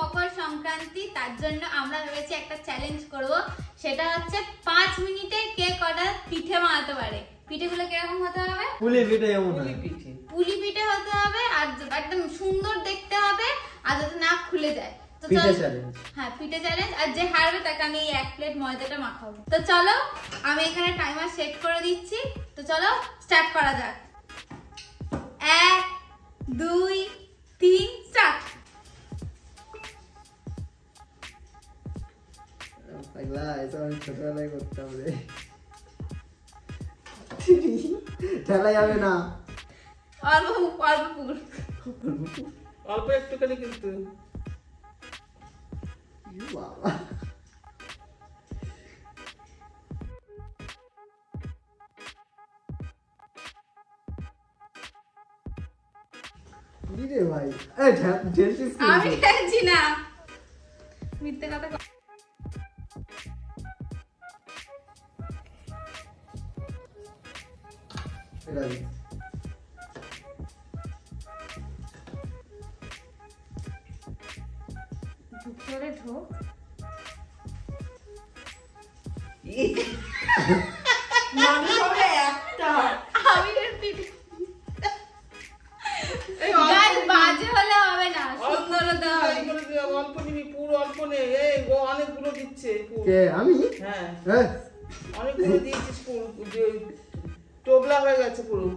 মকর সংক্রান্তি তার জন্য আমরা ভেবেছি একটা চ্যালেঞ্জ করব। সেটা হচ্ছে পাঁচ মিনিটে কে কটা পিঠে বানাতে পারে। পিঠেগুলো কীরকম হতে হবে? পুলি পিঠে পুলি পিঠে। হতে হবে আর একদম সুন্দর দেখতে হবে আর যাতে না খুলে যায়। হ্যাঁ এক দুই তিন। স্টার্ট পাগলা এসব আমি ছোটবেলায় করতাম রে ঠেলা যাবে না অল্প অল্প পুকুর অল্প একটুখানি কিন্তু ইউ বাবা কি রে ভাই এই ঠে- ঠেলছিস কি আমি রে? খেলছি না মিথ্যে কথা এটা দে। ভিতরে ঢোক। মানুষ হবে একটা। আমি পিঠে এই অল্প গাছ নিবি। বাজে হলে হবে না অল্প সুন্দর হতে হবে অল্প নিবি পুরো অল্প নে। এই ও অনেকগুলো দিচ্ছে কে আমি? হ্যাঁ। হ্যাঁ। অনেকগুলো দিয়েছিস পুরো যে টোবলা হয়ে গেছে পুরো।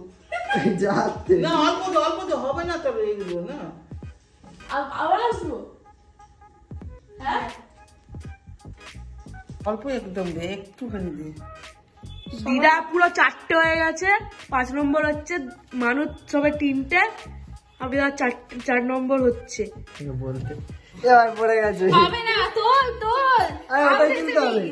যাতে না অল্প তো অল্প তো হবে না তবে এইগুলো না? আবার আসব? হ্যাঁ? অল্প একদম দে একটুখানি দে। দিদা পুরো চারটে হয়ে গেছে পাঁচ নম্বর হচ্ছে মানুষ সবে তিনটে আপনি চার চার নম্বর হচ্ছে। বলতে এবার পড়ে গেছে। হবে না তোল তোল। আরে ওটাই আস্তে হবে।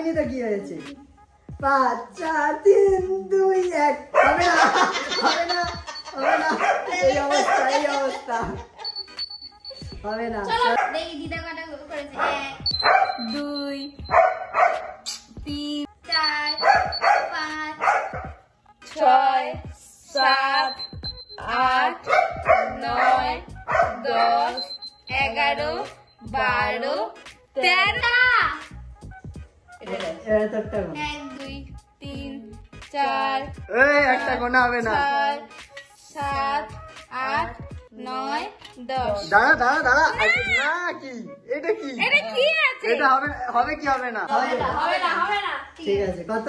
তো? হয়নি কি হয়েছে? পাঁচ চার তিন দুই এক। হবে না হবে না হবে না। এই অবস্থা এই অবস্থা। হবে না। দুই পাঁচ, ছয়, সাত, আট, নয়, দশ, এগারো, বারো, তেরো। এক দুই তিন চার এই একটা গোনা হবে না। ছয় সাত আট নয় দশ। দাঁড়া দাঁড়া দাঁড়া। না কি? এটা কি? এটা কি আছে? এটা হবে হবে কি হবে না? হবে না হবে না হবে না। ঠিক আছে কত?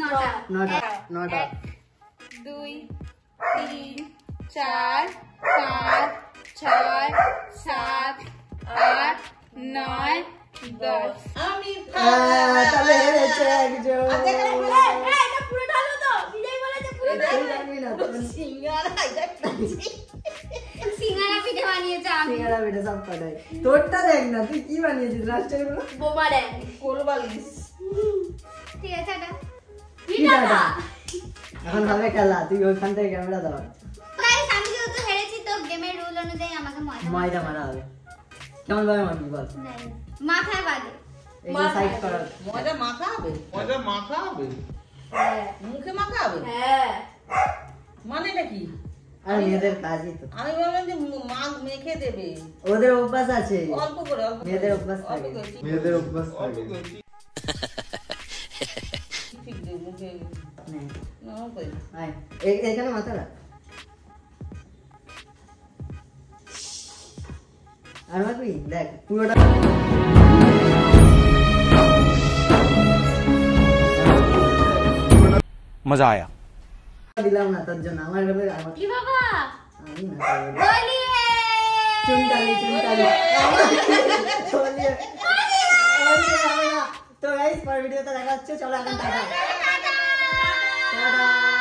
নটা। নটা দুই তিন চার পাঁচ ছয় সাত আট নয় আমি তাহলে হেরেছে একজন। আমি সব কটাই তোরটা দেখ না তুই কি বানিয়েছিস? লাস্টেরগুলো? বোমা ঠিক আছে দাদা এখন হবে খেলা তুই ওইখান থেকে ক্যামেরা দাও আমি যেহেতু হেরেছি তো গেমের রুল অনুযায়ী আমাকে ময়দা ময়দা মারা হবে। কেমন ভাবে মারবি বল। মাথায় বাজে। সাইড করা ময়দা মাখা হবে ময়দা মাখা হবে মুখে মাখা হবে হ্যাঁ। মানেটা কি? আর মেয়েদের কাজই তো। আমি ভাবলাম যে মু- মেখে দেবে। ওদের অভ্যাস আছে। অল্প করে অল্প মেয়েদের অভ্যাস থাকে। মেয়েদের অভ্যাস থাকে। ঠিক- ঠিক মুখে না এ- এখানে মাথা রাখ। আমি তুই দেখ পুরোটা মজা আয়া দিলাম না তার জন্য আমার ঘরে কি বাবা আমি না বলিয়ে চুনকালি চুনকালি চলিয়ে তো গাইস পরের ভিডিওতে দেখা হচ্ছে চলো এখন টাটা টাটা